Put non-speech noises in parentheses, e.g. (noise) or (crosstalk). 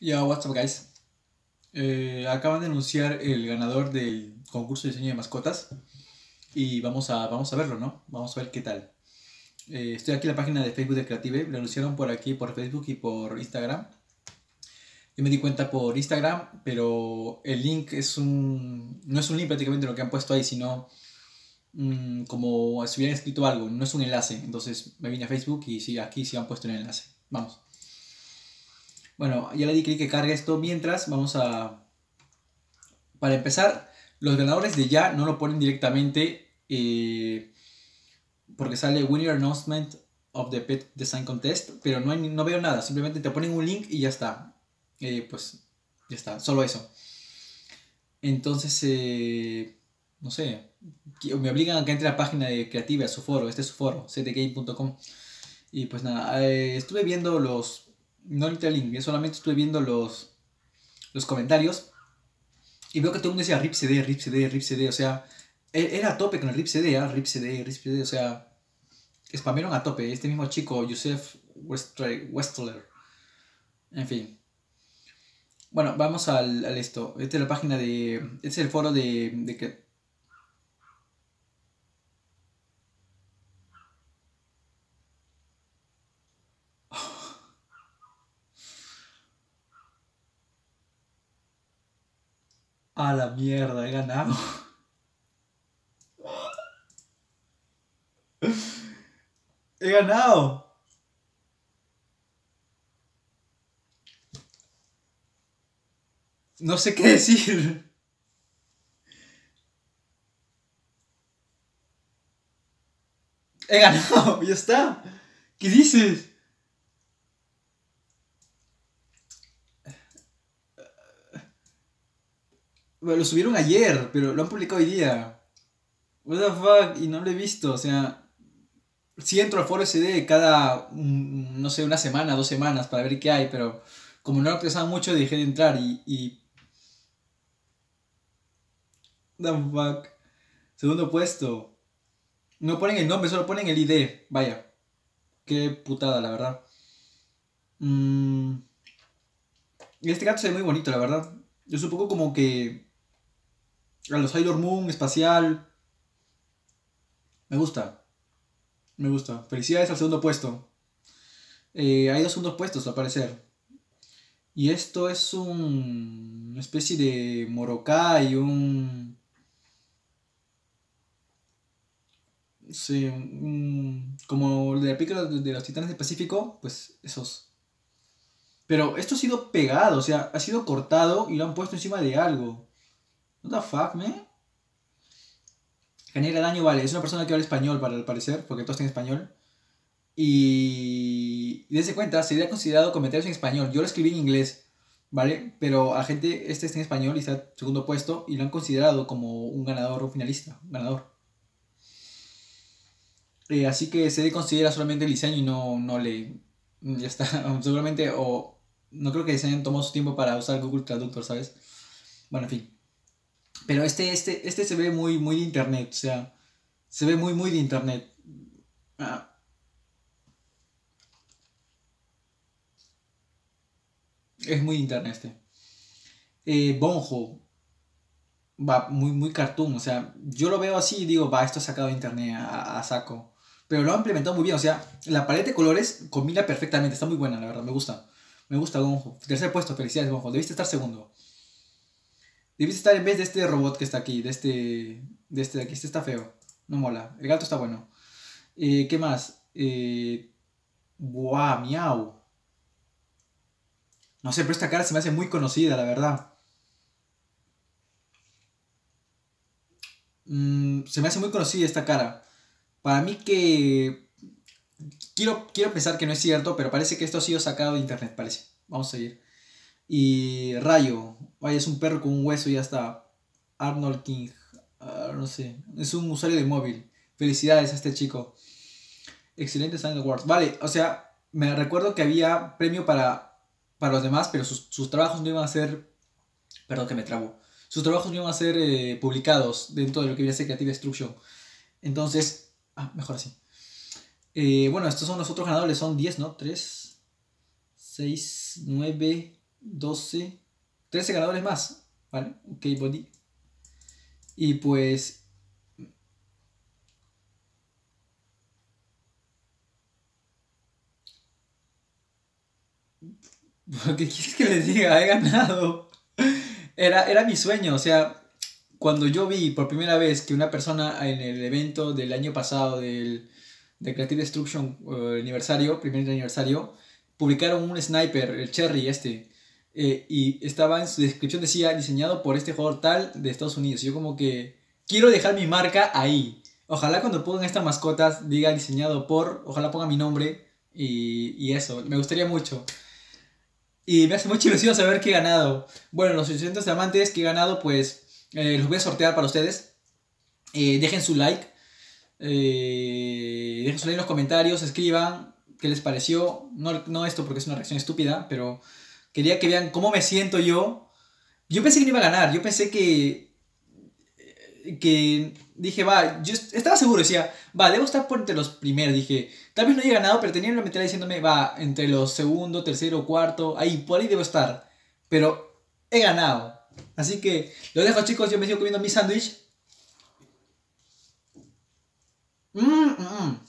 Yo, what's up, guys? Eh, acaban de anunciar el ganador del concurso de diseño de mascotas y vamos a, vamos a verlo, ¿no? Vamos a ver qué tal. Eh, estoy aquí en la página de Facebook de Creative, lo anunciaron por aquí, por Facebook y por Instagram. Yo me di cuenta por Instagram, pero el link es un. No es un link prácticamente lo que han puesto ahí, sino mm, como si hubieran escrito algo, no es un enlace. Entonces me vine a Facebook y sí, aquí sí han puesto el enlace. Vamos. Bueno, ya le di clic que cargue esto. Mientras, vamos a... Para empezar, los ganadores de ya no lo ponen directamente eh, porque sale Winner Announcement of the Pet Design Contest, pero no, no veo nada. Simplemente te ponen un link y ya está. Eh, pues ya está, solo eso. Entonces, eh, no sé, me obligan a que entre a la página de Creative, a su foro, este es su foro, ctgame.com. Y pues nada, estuve viendo los no el link, solamente estuve viendo los, los comentarios y veo que todo el mundo decía RIP CD, RIP CD, RIP CD, o sea, e, era a tope con el RIP CD, ¿eh? RIP CD, RIP CD, o sea, spamearon a tope. Este mismo chico, Joseph Westler, en fin. Bueno, vamos al, al, esto. Esta es la página de. Este es el foro de, de A la mierda, he ganado. He ganado. No sé qué decir. He ganado, ya está. ¿Qué dices? Lo subieron ayer, pero lo han publicado hoy día. What the fuck, y no lo he visto, o sea, si entro al foro SD cada, mm, no sé, una semana, dos semanas para ver qué hay, pero como no lo pensaba mucho, dejé de entrar y... y... The fuck. Segundo puesto. No ponen el nombre, solo ponen el ID. Vaya. Qué putada, la verdad. Mm. Este gato se ve muy bonito, la verdad. Yo supongo como que a los Sailor Moon, espacial. Me gusta. Me gusta. Felicidades al segundo puesto. Eh, hay dos segundos puestos al parecer. Y esto es un, una especie de Morokai, un... Sí, un, como el de la película de los Titanes del Pacífico, pues esos. Pero esto ha sido pegado, o sea, ha sido cortado y lo han puesto encima de algo. What the fuck, man? Genera daño, vale. Es una persona que habla español, para el parecer, porque todo está en español. Y, y desde cuenta, sería considerado comentarios en español. Yo lo escribí en inglés, ¿vale? Pero a gente, este está en español y está en segundo puesto y lo han considerado como un ganador, un finalista, un ganador. Eh, así que se considera solamente el diseño y no, no le. Ya está. (laughs) Seguramente, o no creo que se hayan tomado su tiempo para usar Google Traductor, ¿sabes? Bueno, en fin. Pero este, este, este se ve muy, muy de internet, o sea, se ve muy, muy de internet. Ah. Es muy internet este. Eh, Bonjo. Va, muy, muy cartoon, o sea, yo lo veo así y digo, va, esto es sacado de internet a, saco. Pero lo han implementado muy bien, o sea, la paleta de colores combina perfectamente, está muy buena, la verdad, me gusta. Me gusta Bonjo. Tercer puesto, felicidades Bonjo, debiste estar segundo. Debiste estar en vez de este robot que está aquí, de este, de este de aquí. Este está feo. No mola. El gato está bueno. Eh, ¿Qué más? Eh, buah, miau. No sé, pero esta cara se me hace muy conocida, la verdad. Mm, se me hace muy conocida esta cara. Para mí que... Quiero, quiero pensar que no es cierto, pero parece que esto ha sido sacado de internet, parece. Vamos a seguir. Y Rayo, vaya, es un perro con un hueso y ya está. Arnold King, ah, no sé, es un usuario de móvil. Felicidades a este chico. Excelente Sang Awards. Vale, o sea, me recuerdo que había premio para, para los demás, pero sus, trabajos no iban a ser. Perdón que me trabo. Sus trabajos no iban a ser eh, publicados dentro de lo que iba a ser Creative Destruction. Entonces. Ah, mejor así. Eh, bueno, estos son los otros ganadores, son 10, ¿no? 3, 6, 9, 12, 13 ganadores más, ¿vale? Ok, body. Y pues... (laughs) ¿Qué quieres que les diga? He ganado. Era, era mi sueño, o sea, cuando yo vi por primera vez que una persona en el evento del año pasado del, de Creative Destruction eh, aniversario, primer aniversario, publicaron un sniper, el Cherry este, eh, y estaba en su descripción decía diseñado por este jugador tal de Estados Unidos. yo como que quiero dejar mi marca ahí. Ojalá cuando pongan estas mascotas diga diseñado por, ojalá ponga mi nombre y, y eso, me gustaría mucho. Y me hace mucha ilusión saber que he ganado. Bueno, los 800 diamantes que he ganado, pues eh, los voy a sortear para ustedes. Eh, dejen su like. Dejen su like en los comentarios. Escriban qué les pareció. No, no esto porque es una reacción estúpida, pero quería que vean cómo me siento yo. Yo pensé que no iba a ganar. Yo pensé que. Que dije, va, yo estaba seguro, decía, va, debo estar por entre los primeros. Dije, tal vez no haya ganado, pero tenía la mentalidad diciéndome, va, entre los segundo, tercero, cuarto, ahí, por ahí debo estar. Pero he ganado. Así que lo dejo chicos, yo me sigo comiendo mi sándwich. Mmm, mmm.